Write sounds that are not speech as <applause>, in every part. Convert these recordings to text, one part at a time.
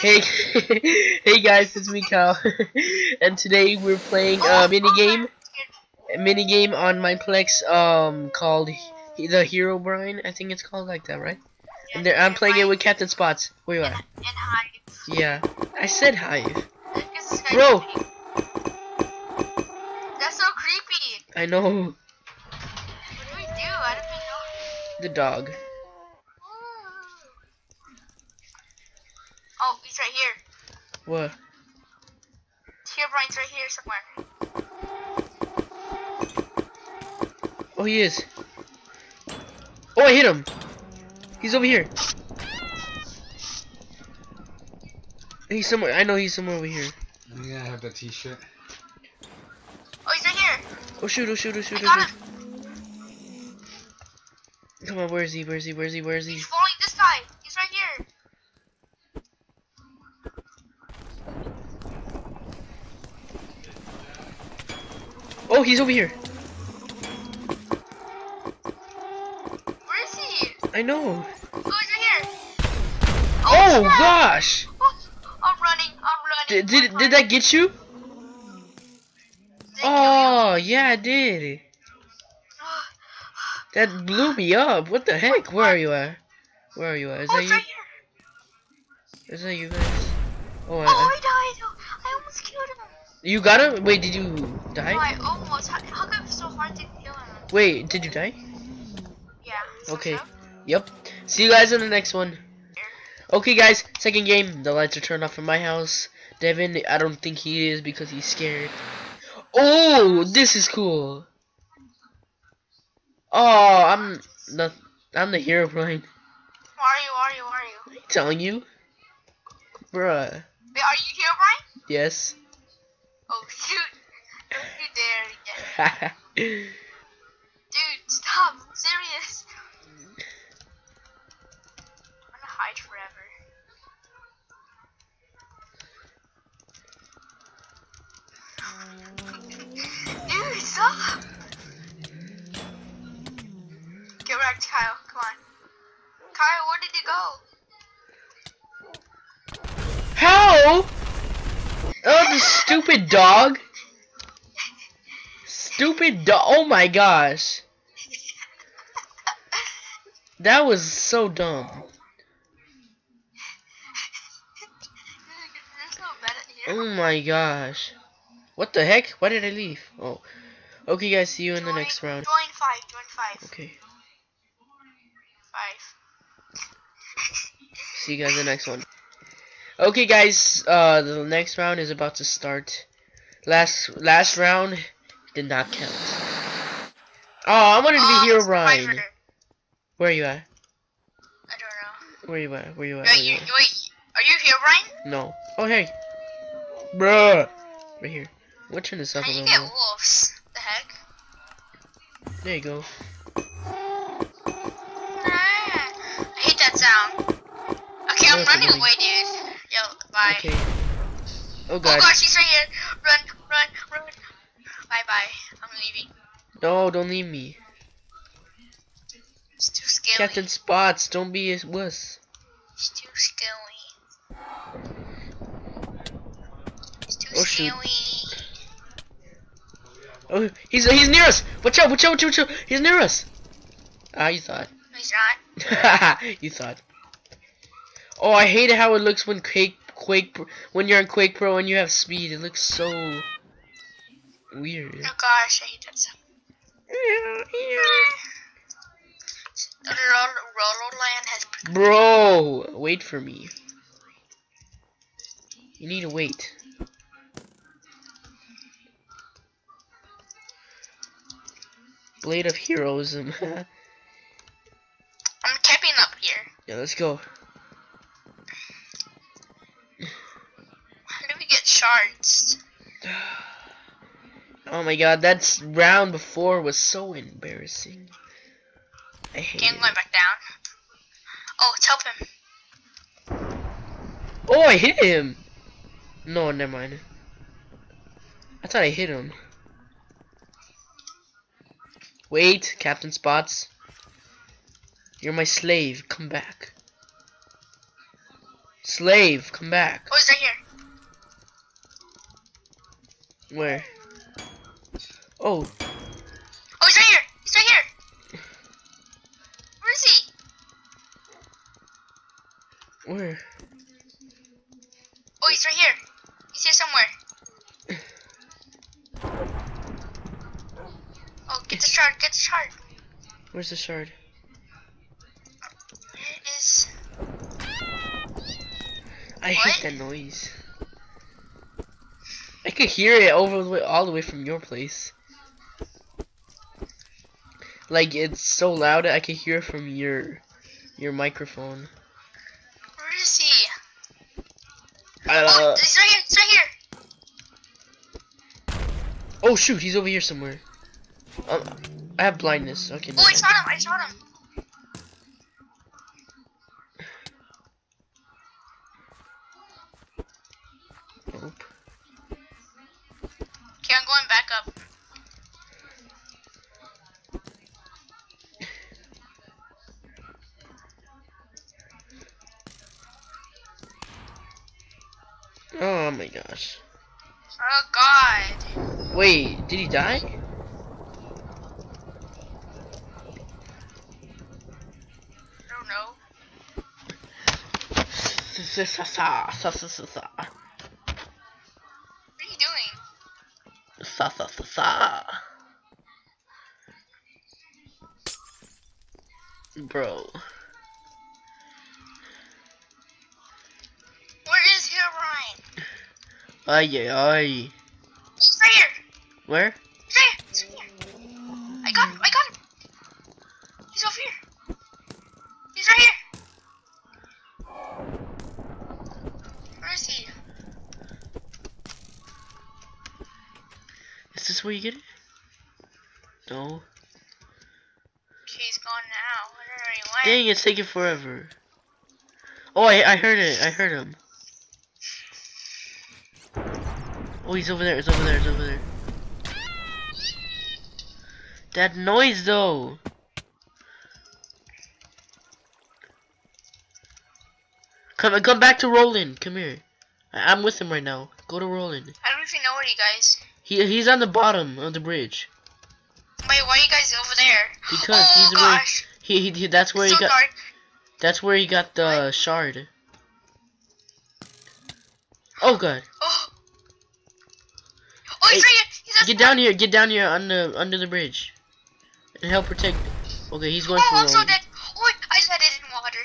Hey, <laughs> hey guys, it's me, Kyle, <laughs> and today we're playing a mini game, a mini game on Mineplex, um, called the Herobrine. I think it's called like that, right? And there, I'm playing it with Captain Spotz. Where you Hive. Yeah, I said Hive. Bro. creepy. That's so creepy. I know What do we do? I don't even know. the dog. Oh, he's right here. What? Herobrine's right here somewhere. Oh, he is. Oh, I hit him. He's over here. He's somewhere. I know he's somewhere over here. Yeah, I have that t-shirt. Oh, he's right here. Oh shoot! Oh shoot! Oh shoot! Oh, shoot. Come on, where is he? Where is he? Where is he? Where is he? He's following this guy. He's right here. Oh, he's over here. Where is he? I know. Oh, right here. Oh, oh snap. gosh! Oh, <laughs> I'm running. I'm running. Did did, did that get you? Yeah, I did. That blew me up. What the heck? Where are you at? Where are you at? Is Oh, that you? right here. Is that you guys? Oh, I, Oh, I, died. I almost killed him. you got him? Wait, did you die? I almost. How, how come it's so hard to kill him? Wait, did you die? Yeah. Okay. so. Yep. See you guys in the next one. Okay, guys. Second game. The lights are turned off in my house. Devin, I don't think he is because he's scared. Oh, this is cool. Oh, I'm the I'm the Herobrine. Are you? Are you? Are you? Telling you, bruh. Wait, are you Herobrine? Yes. Oh <laughs> shoot! Don't you dare! <laughs> Dude, stop! I'm serious. I'm gonna hide forever. Dude, stop! Get back to Kyle. Come on. Kyle, where did you go? How? Oh, the stupid dog. Stupid dog. Oh my gosh. That was so dumb. You're so bad at here. Oh my gosh. What the heck? Why did I leave? Oh. Okay, guys. See you in the next round. Join five. Join five. Okay. Five. See you guys in the next one. Okay, guys. Uh, the next round is about to start. Last last round did not count. Oh, I wanted to Oh, be Hero Survivor. Ryan. Where are you at? I don't know. Where you at? Where you at? Wait, Where you you, at? wait, are you Herobrine? No. Oh, hey. Bruh. Right here. I'm gonna turn this up How a do you get more. wolves? The heck? There you go. Ah, I hate that sound. Okay, I'm running away, dude. Bye. Okay. Oh god. Oh god. gosh, he's right here. Run, run, run. Bye bye. I'm leaving. No, don't leave me. It's too scary. Captain Spotz, don't be a wuss. It's too scary. It's too Oh, shoot. scary. Oh, he's he's near us. Watch out! Watch out! Watch out! Watch out. He's near us. Ah, you thought. No, he's not. <laughs> you thought. Oh, I hate how it looks when Quake Quake when you're in Quake Pro and you have speed. It looks so weird. Oh gosh, I hate <laughs> that sound. Bro, wait for me. You need to wait. Blade of Heroism. <laughs> I'm camping up here. Yeah, let's go. How do we get shards? <sighs> Oh my god, that round before was so embarrassing. I hate it. going back down. Oh, let's help him. Oh, I hit him. No, never mind. I thought I hit him. Wait, Captain Spotz. You're my slave. Come back. Slave, come back. Oh, he's right here. Where? Oh, Oh, he's right here. He's right here. Where is he? where? Oh, he's right here. He's here somewhere. Oh, get the shard. Get the shard. Where's the shard? Where is? I What? hate that noise. I could hear it over the way, all the way from your place. Like it's so loud I could hear it from your your microphone. Where is he? oh, Uh, he's right here. He's right here. oh shoot, he's over here somewhere. Um, I have blindness. Okay. Oh, I shot him. I shot him. Nope. Okay, I'm going back up. Oh my gosh. Oh God. Wait, did he die? I don't know. Sa sa sa sa sa sa sa What are you doing? sa sa sa sa. Bro. Ay ay ay. He's right here. Where? He's right here. He's right here. I got him. I got him. He's over here. He's right here. Where is he? Is this where you get it? No. Okay, he's gone now. I don't know where he went. Dang, it's taking forever. Oh, I, I heard it. I heard him. Oh, he's over there. he's over there. he's over there. That noise, though. Come, come back to Roland. Come here. I, I'm with him right now. Go to Roland. I don't even know where you guys. He, he's on the bottom of the bridge. Wait, why are you guys over there? Because oh he's gosh, He, he, he that's where it's he so got. dark. That's where he got the shard. Oh god. Oh. Oh, he's Hey, right here. He's Get down here, get down here on the under the bridge. And help protect Okay, he's going Oh, for I'm so um, dead. Oh, I landed in water.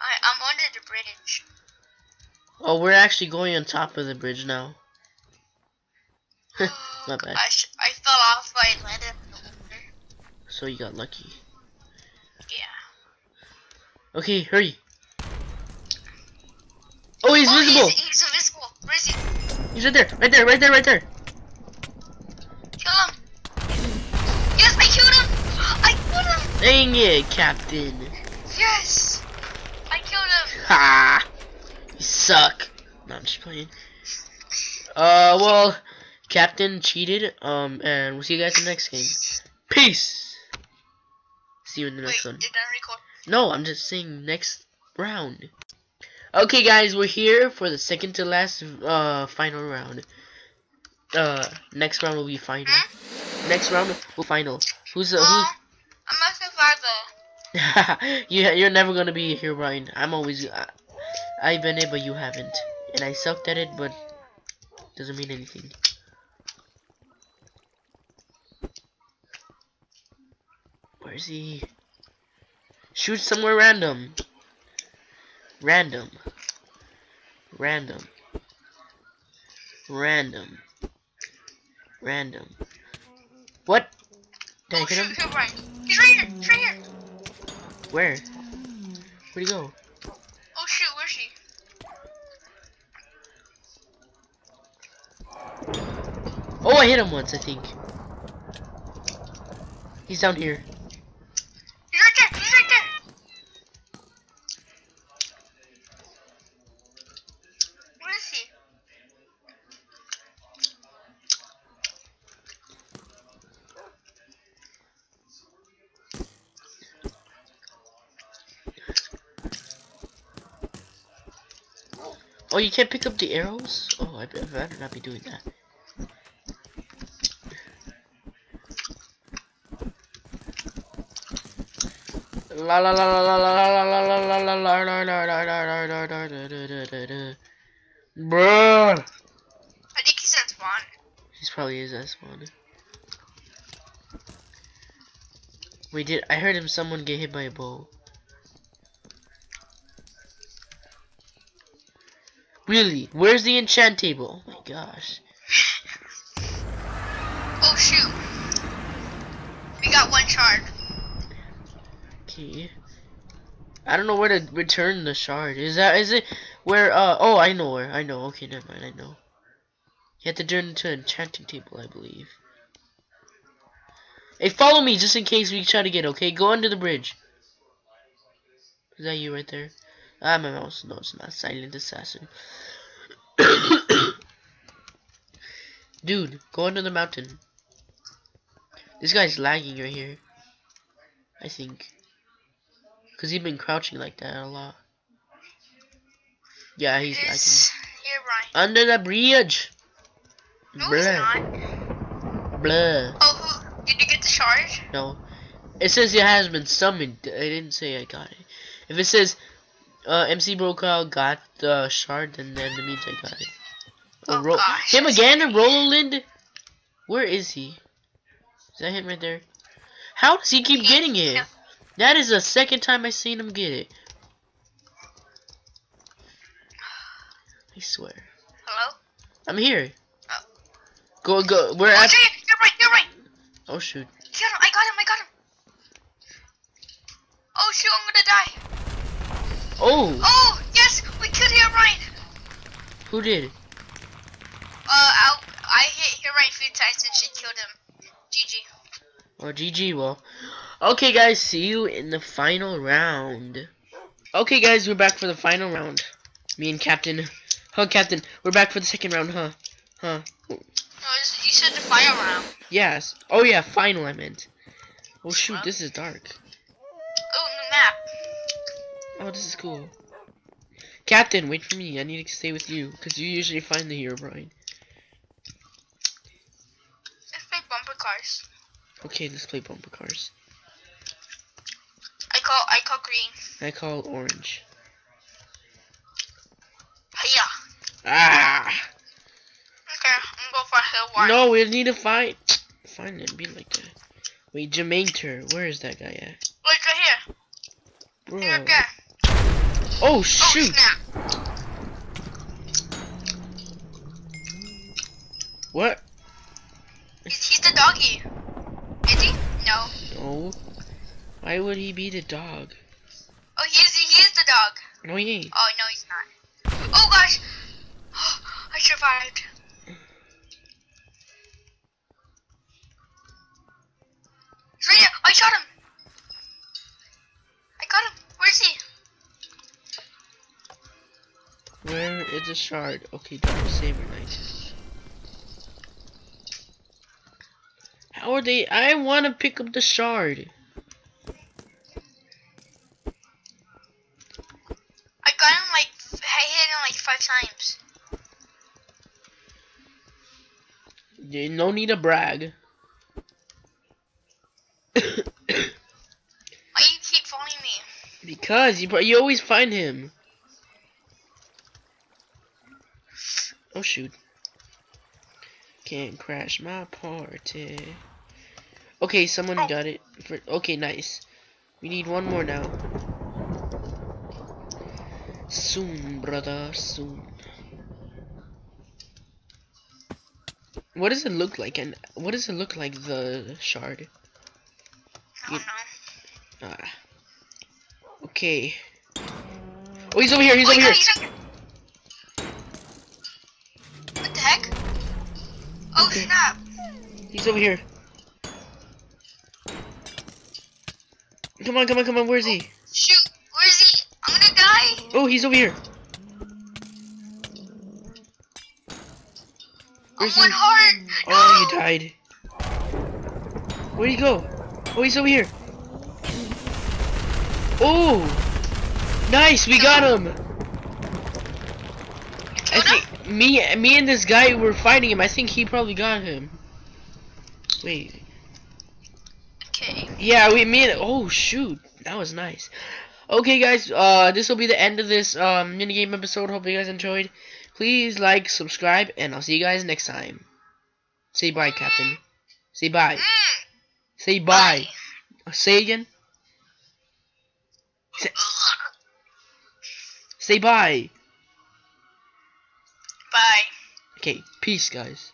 I, I'm under the bridge. Oh, we're actually going on top of the bridge now. <laughs> My bad. Gosh, I fell off. I landed in the water. So you got lucky. Yeah. Okay, hurry. Oh, he's oh, visible. He's, he's He's right there, right there, right there, right there. Kill him. Yes, I killed him. I killed him. Dang it, Captain. Yes. I killed him. Ha! You suck. No, I'm just playing. Uh, well, Captain cheated. Um, and we'll see you guys in the next game. Peace. See you in the next Wait, one. did I record? No, I'm just saying next round. Okay, guys, we're here for the second to last uh final round. Uh, next round will be final. Hmm? Next round will final. Who's the Oh, who's? I'm for the. <laughs> you you're never gonna be Herobrine. I'm always I, I've been it, but you haven't, and I sucked at it, but doesn't mean anything. Where's he? Shoot somewhere random. Random. Random. Random. Random. What? Did I Oh hit shoot, him? Brian. He's right here. He's right here. Where? Where'd he go? Oh shoot, where's he? Oh, I hit him once, I think. He's down here. Oh, you can't pick up the arrows? Oh, I bet- I better not be doing that. La la la la la la la la la la la la la la la la la la la la Bruh! I think he's at spawn. He's probably is that spawn. We did. I heard him. Someone get hit by a bow. Really? Where's the enchant table? Oh my gosh. Oh shoot. We got one shard. Okay. I don't know where to return the shard. Is that is it where uh oh I know where. I know. Okay, never mind, I know. You have to turn into an enchanting table, I believe. Hey, follow me just in case we try to get okay? Go under the bridge. Is that you right there? Ah my mouse. No, it's not silent assassin. <coughs> Dude, go under the mountain. This guy's lagging right here. I think. Cause he's been crouching like that a lot. Yeah, he's lagging. It's Brian. Under the bridge. No, Blah. not. Blah. Oh, who? Did you get the charge? No. It says it has been summoned. I didn't say I got it. If it says uh, MC Brokaw got the shard, and then the I got it. Oh, Ro- gosh. him again, Roland. Where is he? Is that him right there? How does he keep getting it? That is the second time I've seen him get it. I swear. Hello? I'm here. Oh. Go, go. We're Oh, at. you're right, you're right. Oh shoot. Get him, I got him, I got him. Oh shoot, I'm gonna die. Oh, Oh, yes, we killed Herobrine. who did? Uh, I, I hit Herobrine a few times and she killed him. GG. Well, GG. Well, okay, guys. See you in the final round. Okay, guys, we're back for the final round. Me and Captain. Huh, Captain. We're back for the second round, huh? Huh? No, you said the final round. Yes. Oh yeah, final. I meant. Oh shoot, this is dark. Oh, this is cool. Captain, wait for me. I need to stay with you because you usually find the Herobrine. Let's play bumper cars. Okay, let's play bumper cars. I call, I call green. I call orange. Hiya. Ah! Okay, I'm gonna go for hill one. No, we need to find. Find it. Be like that. Wait, Jermaine Where is that guy at? Look right here. Bro. Here, okay. Oh Oh, shoot! snap. What? He's, he's the doggy. Is he? No. No. Why would he be the dog? Oh, he is, he is the dog. No, he ain't. Oh, no, he's not. Oh, gosh. <gasps> I survived. He's right. I shot him. I got him. Where is he? Where is the shard? Okay, Dark Saber Knight. How are they? I want to pick up the shard. I got him like, I hit him like five times. Yeah, No need to brag. Why you keep following me? because you, you always find him. Oh shoot. Can't crash my party. Okay, someone Oh. got it. For, okay, nice. We need one more now. Soon, brother, soon. What does it look like? And what does it look like? The shard. Know. Ah. Okay. Oh, he's over here. He's oh, over yeah, here. he's right here. Oh, Okay. snap. He's over here. Come on, come on, come on. Where is he? Oh, shoot. Where is he? I'm gonna die. Oh, he's over here. I'm Where's one he? heart. Oh, you died. Where'd he go? Oh, he's over here. Oh, nice. We got him. Oh, I think me, me and this guy were fighting him. I think he probably got him. Wait. Okay. Yeah, we made it. Oh shoot, that was nice. Okay, guys, uh, this will be the end of this um minigame episode. Hope you guys enjoyed. Please like, subscribe, and I'll see you guys next time. Say bye, Captain. Say bye. Mm, Say bye. Say again. Say, say bye. Bye. Okay, peace, guys.